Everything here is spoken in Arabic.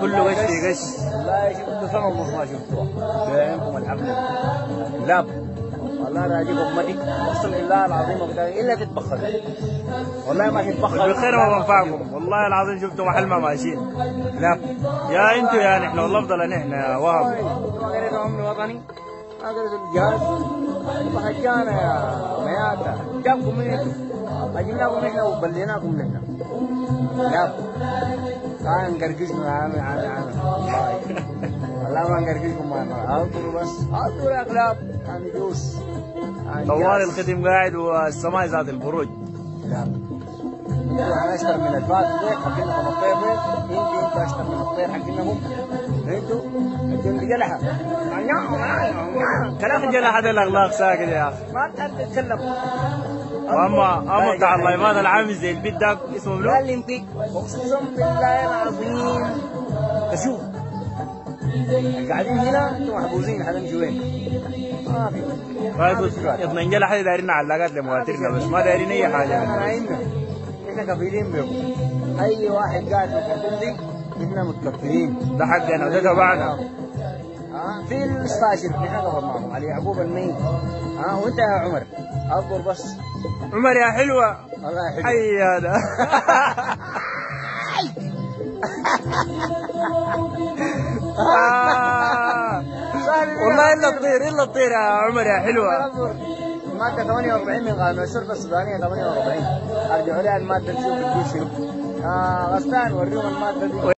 كله غش في غش والله شفت سنة ونص ما شفتوها بعينكم الحفلة لا والله أنا أجيب أمتي. اقسم بالله العظيم إلا تتبخر. والله ما تتبخر. بالخير ما بنفعكم والله العظيم شفتوا محل ما ماشيين. لا يا أنتوا يا نحن والله أفضل نحن. يا وهب. ما قريت امن وطني ما قريت الجهاز فحجانا يا مياتا. جابكم من أنتوا اجبناكم إحنا وبليناكم نحن لا تعال نقرقشكم عامل عامل عامل والله ما نقرقشكم ما اذكروا بس اذكروا يا كلاب أنا جوس طوال جاس. الخدم قاعد والسماء ذات البروج لا أنا اشتر من الفات ده حقنا الطير ده انت انت اشتر من الطير حقناهم أنتوا أنتوا اللي جلحه كلام جل احد الاغلاق ساكت يا أخي ما تقدر تتكلم واما اما بتاع اللايفات العامل زي البيت ده اسمه منو؟ اقسم بالله العظيم تشوف قاعدين هنا أنتوا محبوسين حنمشي وين؟ ما في طيب اثنين جل احد دايرين علاقات لمواترنا بس ما دايرين اي حاجة إحنا كفيلين بهم أي واحد قاعد في الخرطوم دي إحنا متكفلين ده حقنا وده تبعنا ها في الاستاشر إحنا قبضناهم علي يعقوب الميت. ها وأنت يا عمر. اصبر بس. عمر يا حلوة. الله يحفظك حي هذا آه. والله إلا تطير إلا تطير يا عمر يا حلوة. المادة 48 من قانون الشرطة السودانية 48 أرجعوا لها المادة تشوف بتقول شنو آه غسان وريهم المادة دي.